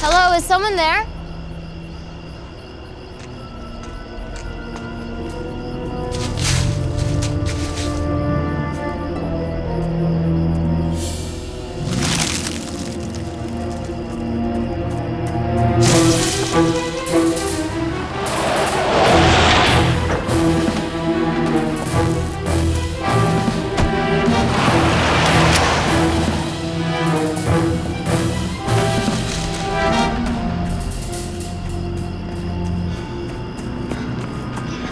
Hello, is someone there?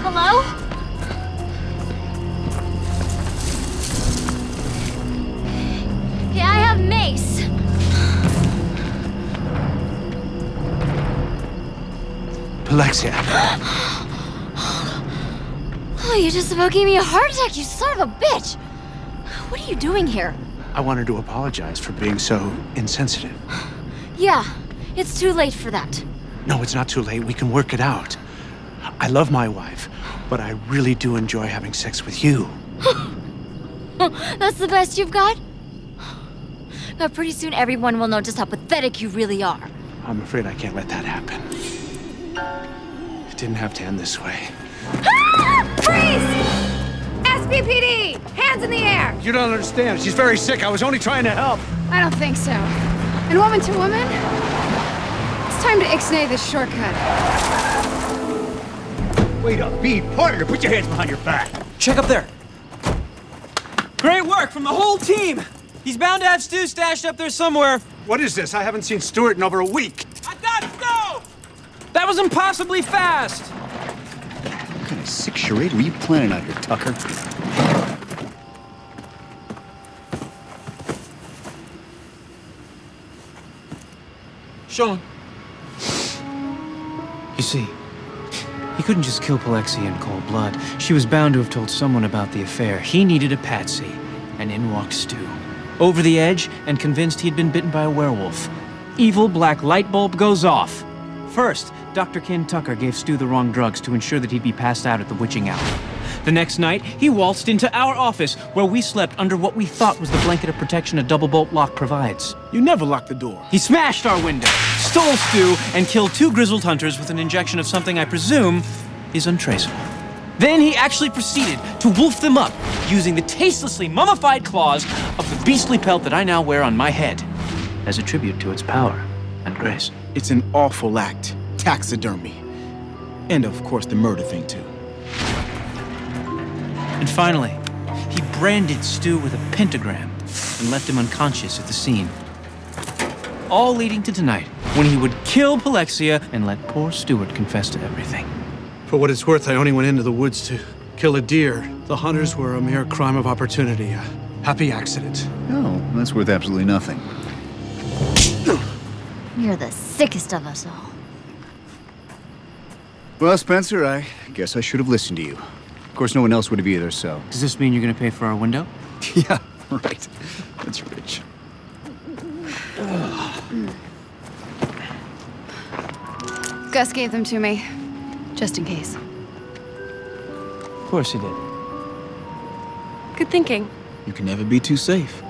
Hello? Yeah, I have mace. Alexia, Oh, you just about gave me a heart attack, you son of a bitch! What are you doing here? I wanted to apologize for being so insensitive. Yeah, it's too late for that. No, it's not too late. We can work it out. I love my wife, but I really do enjoy having sex with you. That's the best you've got? But pretty soon everyone will know just how pathetic you really are. I'm afraid I can't let that happen. It didn't have to end this way. Freeze! SBPD! Hands in the air! You don't understand. She's very sick. I was only trying to help. I don't think so. And woman to woman, it's time to ixnay this shortcut. Wait up, Bean, partner, put your hands behind your back. Check up there. Great work from the whole team. He's bound to have Stu stashed up there somewhere. What is this? I haven't seen Stuart in over a week. I got Stu! That was impossibly fast. What kind of sick charade were you planning out here, Tucker? Shawn. You see, he couldn't just kill Palexi in cold blood. She was bound to have told someone about the affair. He needed a patsy, and in walked Stu. Over the edge and convinced he'd been bitten by a werewolf. Evil black light bulb goes off. First, Dr. Ken Tucker gave Stu the wrong drugs to ensure that he'd be passed out at the witching hour. The next night, he waltzed into our office, where we slept under what we thought was the blanket of protection a double bolt lock provides. You never lock the door. He smashed our window, stole Stu, and killed two grizzled hunters with an injection of something I presume is untraceable. Then he actually proceeded to wolf them up using the tastelessly mummified claws of the beastly pelt that I now wear on my head as a tribute to its power and grace. It's an awful act. Taxidermy. And of course, the murder thing, too. And finally, he branded Stu with a pentagram and left him unconscious at the scene. All leading to tonight, when he would kill Palexia and let poor Stuart confess to everything. For what it's worth, I only went into the woods to kill a deer. The hunters were a mere crime of opportunity, a happy accident. Oh, that's worth absolutely nothing. You're the sickest of us all. Well, Spencer, I guess I should have listened to you. Of course, no one else would have either, so. Does this mean you're gonna pay for our window? yeah, right. That's rich. Mm. Gus gave them to me, just in case. Of course he did. Good thinking. You can never be too safe.